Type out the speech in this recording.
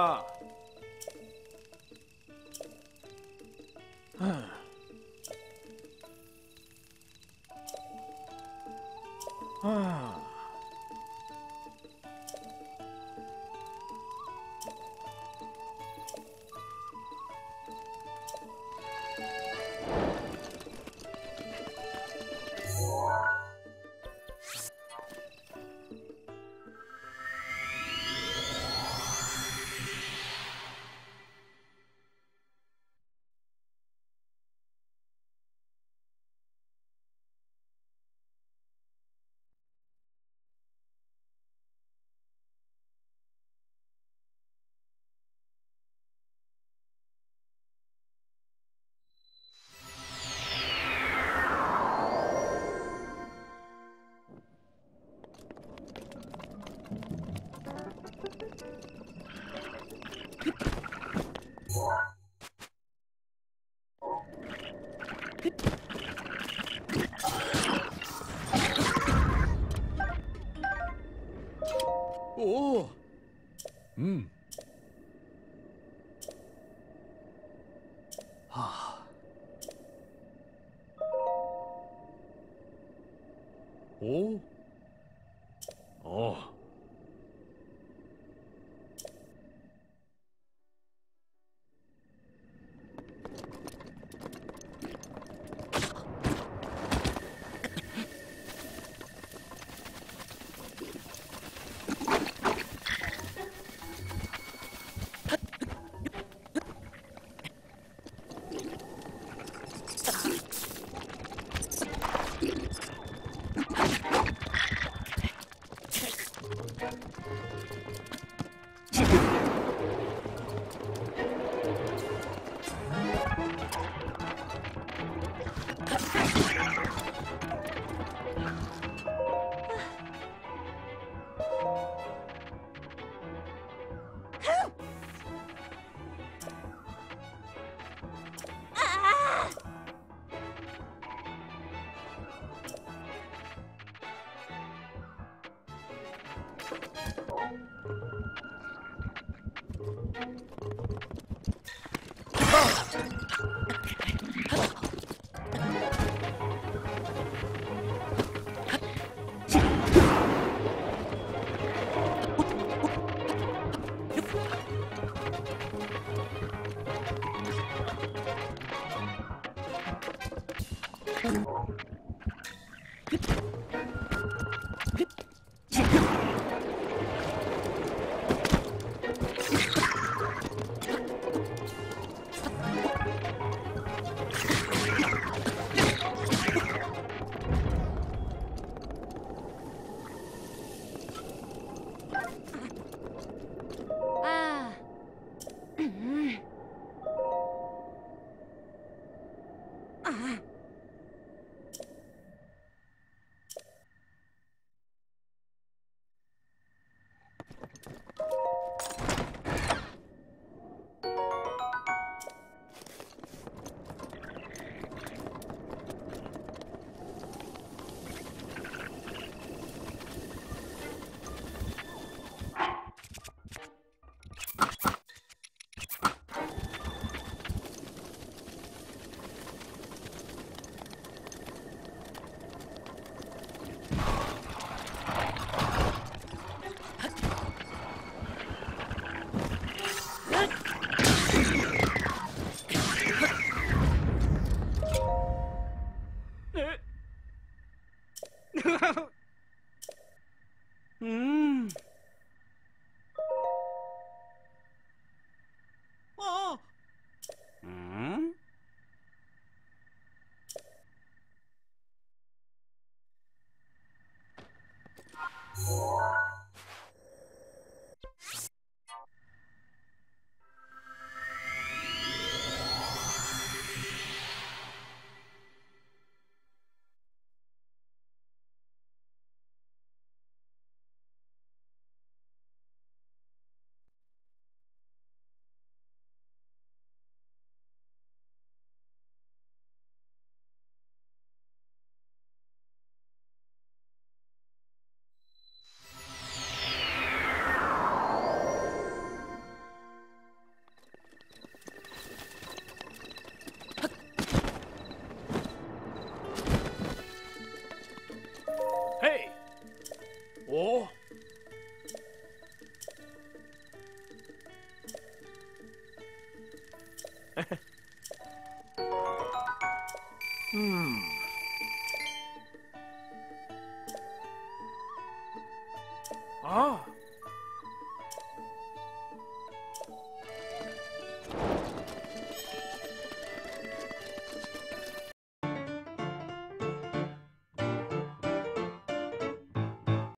Ah. Ah. 오. 음. 哦。嗯。啊。哦。哦。 아. 음. Yes. 嗯。